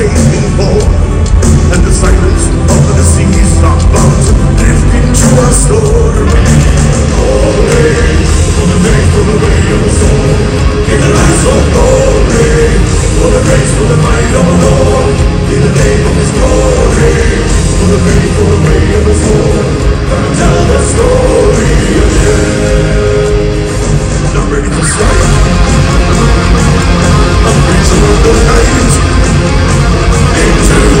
days before And the silence of the seas are to drift into a storm for the grace, for the way of the soul In the of glory, for the grace, for the might of the Lord In the name of His glory, for the for the way of the and tell the story again for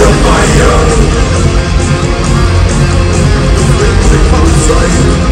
of my own. The outside.